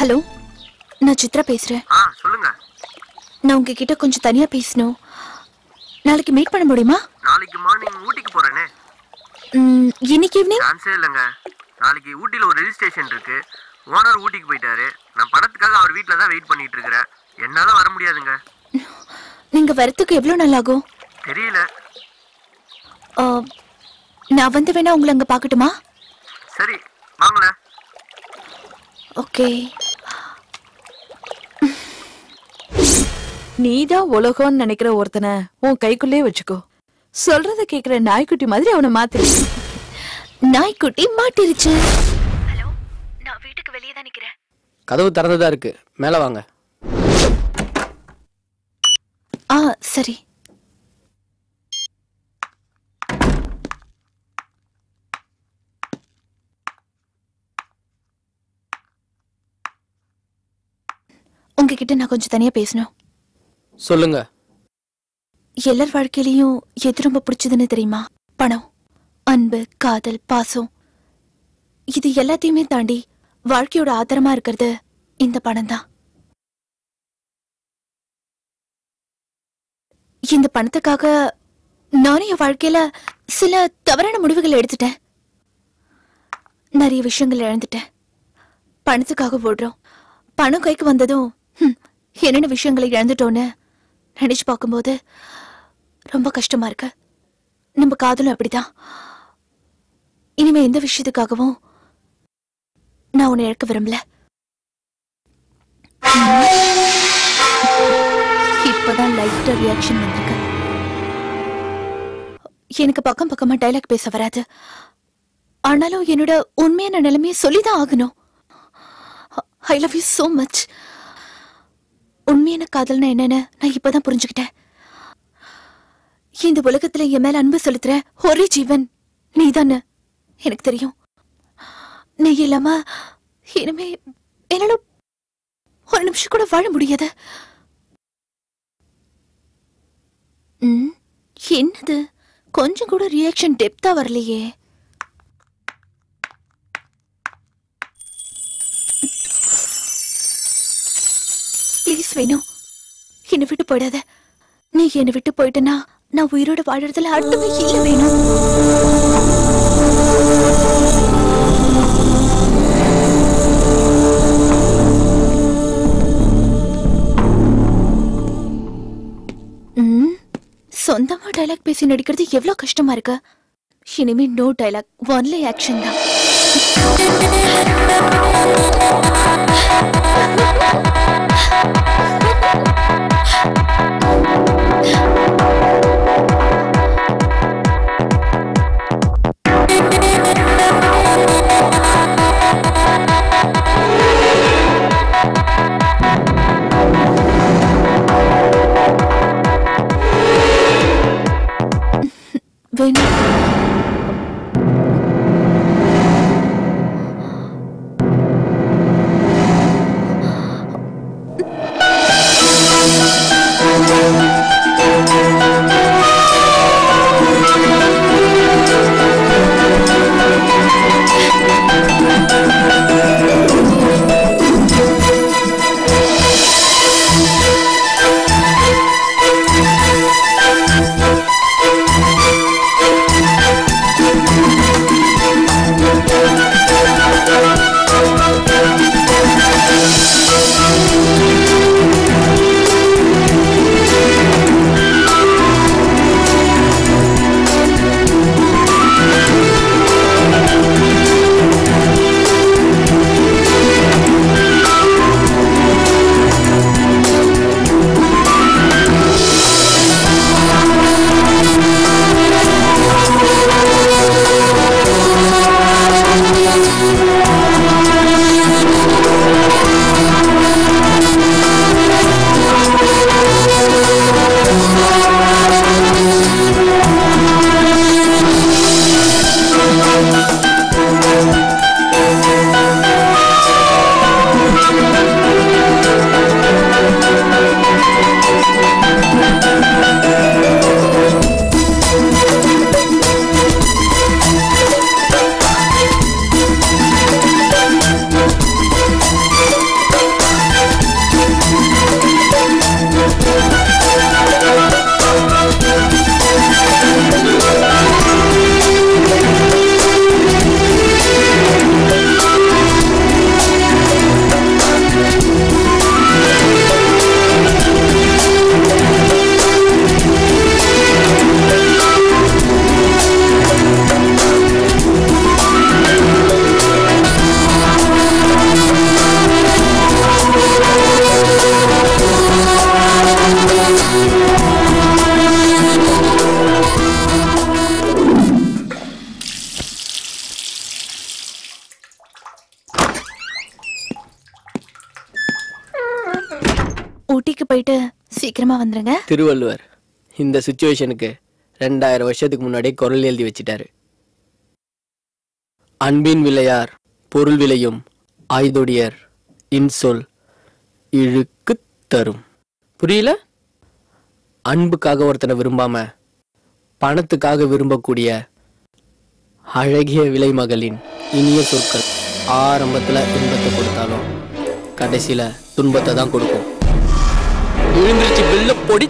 Hello நான் சித்ரா பேசுறேன். சொல்லுங்க. நான் உங்ககிட்ட கொஞ்சம் தனியா பேசணும். நாளைக்கு மீட் பண்ண முடியுமா? நாளைக்கு மார்னிங் ஊட்டிக்கு போறேனே. இன்னைக்கு ஈவினிங் சான்ஸே இல்லைங்க. நாளைக்கு ஊட்டியில் ஒரு ஹில் ஸ்டேஷன் இருக்கு. ஓனர் ஊட்டிக்கு போயிட்டாரு. நான் படத்துக்காக அவர் வீட்டில் தான் வெயிட் பண்ணிட்டு இருக்கிறேன். என்னால வர முடியாதுங்க. நீங்க வரத்துக்கு எவ்வளவு நாள் ஆகும்? தெரியல. நான் வந்து வேணா உங்களை அங்க பார்க்கட்டுமா? சரி வாங்களேன். ஓகே. நீதான் உலகம்னு நினைக்கிற ஒருத்தனை உன் கைக்குள்ளே வச்சுக்கோ. சொல்றத கேக்குற நாய்க்குட்டி மாதிரி அவனை மாத்து. நாய்க்குட்டி மாட்டிருச்சு. ஹலோ நான் வீட்டுக்கு வெளியே தான் நிக்கிறேன். கதவு திறந்துதான் இருக்கு. மேலே வாங்க. ஆ சரி. உங்ககிட்ட நான் கொஞ்சம் தனியா பேசணும். சொல்லுங்க. எல்லார் வாழ்க்கையிலையும் எது ரொம்ப பிடிச்சதுன்னு தெரியுமா? பணம் அன்பு காதல் பாசம். இது எல்லாத்தையுமே தாண்டி வாழ்க்கையோட ஆதாரமா இருக்கிறது இந்த பணம் தான். இந்த பணத்துக்காக நானும் என் வாழ்க்கையில சில தவறான முடிவுகள் எடுத்துட்டேன். நிறைய விஷயங்கள் இழந்துட்டேன். பணத்துக்காக ஓடுறோம். பணம் கைக்கு வந்ததும் என்னென்ன விஷயங்களை இழந்துட்டோன்னு நினைச்சு பார்க்கும்போது ரொம்ப கஷ்டமா இருக்கு. நம்ம காதலும் அப்படிதான். இனிமே எந்த விஷயத்துக்காகவும் நான் உன்னை இழக்க விரும்பல. இப்பதான் லைட்டா ரியாக்ஷன் வந்திருக்கு. எனக்கு பக்கம் பக்கமா டைலாக் பேச வராது. ஆனாலும் என்னோட உண்மையான நிலைமையை சொல்லிதான் ஆகணும். I love you so much உண்மையான காதல்னா என்னன்னு நான் இப்பதான் புரிஞ்சுக்கிட்டேன். இந்த உலகத்துல என் மேல அன்பு செலுத்துற ஒரே ஜீவன் நீதானே எனக்கு தெரியும். நீ இல்லாம இனிமே என்னால ஒரு நிமிஷம் கூட வாழ முடியாது. ம், என்னது? கொஞ்சம் கூட ரியாக்ஷன் டெப்தா வரலையே. ப்ளீஸ் வேணும் என்னை விட்டு போயிடாத. நீ என்னை விட்டு போயிட்டனா நான் உயிரோட வாழறதுல அர்த்தமே இல்ல வேணும் சொந்தமா டைலாக் பேசி நடிக்கிறது எவ்வளவு கஷ்டமா இருக்கு. இனிமே நோ டைலாக் ஒன்லி ஆக்ஷன் தான். வேணும் ஊட்டிக்கு போயிட்டு சீக்கிரமா வந்துருங்க. திருவள்ளுவர் இந்த சுச்சுவேஷனுக்கு ரெண்டாயிரம் வருஷத்துக்கு முன்னாடியே குரல் எழுதி வச்சிட்டாரு. அன்பின் விளையார் பொருள் விளையும் ஆய்தொடியர் இன்சொல் இழுக்கு தரும். புரியல? அன்புக்காக ஒருத்தனை விரும்பாம பணத்துக்காக விரும்பக்கூடிய அழகிய விலைமகளின் இனிய சொற்கள் ஆரம்பத்தில் இன்பத்தை கொடுத்தாலும் கடைசியில துன்பத்தை தான் கொடுக்கும். விழுந்துருச்சு வெள்ள பொடி